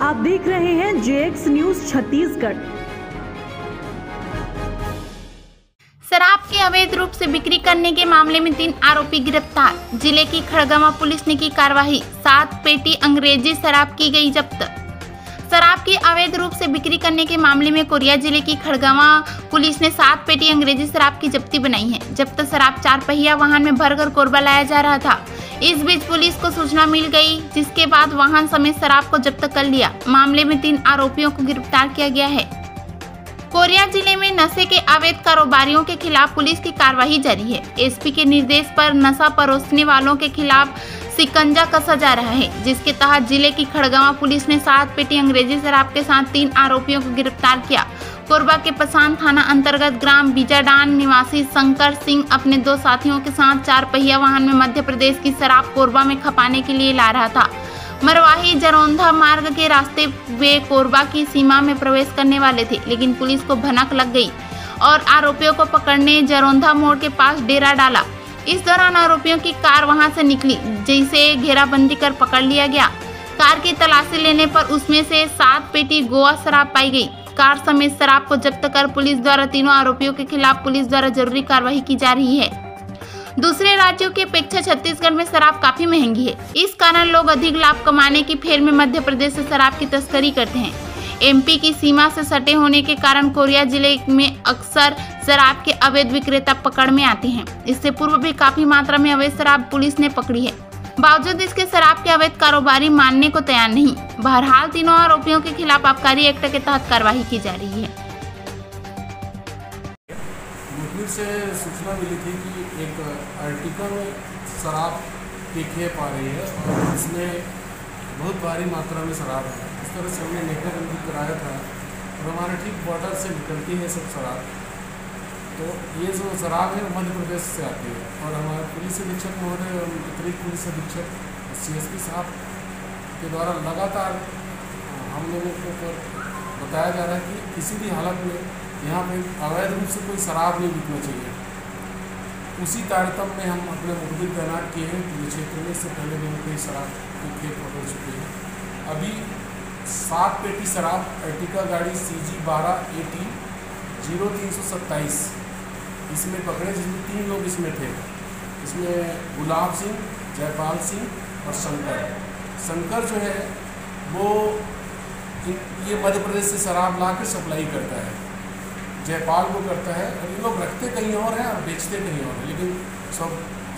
आप देख रहे हैं जेएक्स न्यूज़ छत्तीसगढ़। शराब के अवैध रूप से बिक्री करने के मामले में तीन आरोपी गिरफ़्तार। ज़िले की खड़गवा पुलिस ने की कार्रवाई। सात पेटी अंग्रेज़ी शराब की गई जब्त। शराब की अवैध रूप से बिक्री करने के मामले में कोरिया ज़िले की खड़गवा पुलिस ने सात पेटी अंग्रेज़ी शराब की जब्ती बनाई है। जब्त शराब चार पहिया वाहन में भरकर कोरबा लाया जा रहा था। इस बीच पुलिस को सूचना मिल गई, जिसके बाद वाहन समेत शराब को जब्त कर लिया। मामले में तीन आरोपियों को गिरफ़्तार किया गया है। कोरिया ज़िले में नशे के अवैध कारोबारियों के खिलाफ पुलिस की कार्रवाई जारी है। एसपी के निर्देश पर नशा परोसने वालों के खिलाफ सिकंजा कसा जा रहा है, जिसके तहत ज़िले की खड़गवा पुलिस ने सात पेटी अंग्रेज़ी शराब के साथ तीन आरोपियों को गिरफ़्तार किया। कोरबा के पसान थाना अंतर्गत ग्राम बीजाडान निवासी शंकर सिंह अपने दो साथियों के साथ चार पहिया वाहन में मध्य प्रदेश की शराब कोरबा में खपाने के लिए ला रहा था। मरवाही जरौंधा मार्ग के रास्ते वे कोरबा की सीमा में प्रवेश करने वाले थे, लेकिन पुलिस को भनक लग गई और आरोपियों को पकड़ने जरौंधा मोड़ के पास डेरा डाला। इस दौरान आरोपियों की कार वहाँ से निकली, जिसे घेराबंदी कर पकड़ लिया गया। कार की तलाशी लेने पर उसमें से सात पेटी गोवा शराब पाई गई। कार समेत शराब को जब्त कर पुलिस द्वारा तीनों आरोपियों के खिलाफ पुलिस द्वारा ज़रूरी कार्रवाई की जा रही है। दूसरे राज्यों की अपेक्षा छत्तीसगढ़ में शराब काफ़ी महँगी है। इस कारण लोग अधिक लाभ कमाने की फेर में मध्य प्रदेश से शराब की तस्करी करते हैं। एमपी की सीमा से सटे होने के कारण कोरिया ज़िले में अक्सर शराब के अवैध विक्रेता पकड़ में आते हैं। इससे पूर्व भी काफ़ी मात्रा में अवैध शराब पुलिस ने पकड़ी है। बावजूद इसके शराब के अवैध कारोबारी मानने को तैयार नहीं। बहरहाल, तीनों आरोपियों के खिलाफ आबकारी एक्ट के तहत कार्रवाई की जा रही है। से सूचना मिली थी कि एक अर्टिका में शराब की खेप आ रही है और इसमें बहुत भारी मात्रा में शराब है। इस तरह से हमने नेकाबंदी कराया था और हमारे ठीक बॉर्डर से निकलती है सब शराब। तो ये जो शराब है मध्य प्रदेश से आती है। और हमारे पुलिस अधीक्षक महोदय और अतिरिक्त पुलिस अधीक्षक सी एस पी साहब के द्वारा लगातार हम लोगों को ऊपर बताया जा रहा है कि किसी भी हालत में यहाँ पे अवैध रूप से कोई शराब नहीं बिकना चाहिए। उसी तारतम्य में हम अपने मुखबिर तैनात किए हैं पूरे क्षेत्र में इससे पहले भी हम कई शराब के खेत पकड़ चुके हैं। अभी सात पेटी शराब, अर्टिका गाड़ी सी जी बारह ए टी ज़ीरो तीन सौ सत्ताईस इसमें पकड़े जिसमें तीन लोग इसमें थे। इसमें गुलाब सिंह, जयपाल सिंह और शंकर। शंकर जो है, वो ये मध्य प्रदेश से शराब ला के सप्लाई करता है। जयपाल को करता है। और ये लोग रखते कहीं और हैं और बेचते कहीं और हैं, लेकिन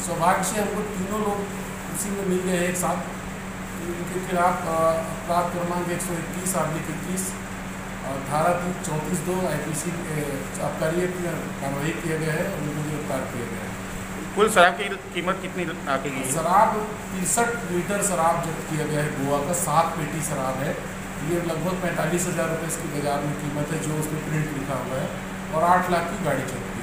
सौभाग्य से हमको तीनों लोग उसी में मिल गए एक साथ। इनके खिलाफ अपराध क्रमांक एक सौ इक्कीस आर्थिक इक्कीस धारा तीन चौंतीस दो आई पी सी आबकारी कार्रवाई किया गया है और उनको गिरफ़्तार किया गया है। कुल शराब की कीमत कितनी आती है? शराब तिरसठ लीटर शराब जब्त किया गया है गोवा का सात पेटी शराब है। ये लगभग पैंतालीस हज़ार रुपये इसकी बाज़ार में कीमत है जो उसमें प्रिंट लिखा हुआ है और आठ लाख की गाड़ी चलती है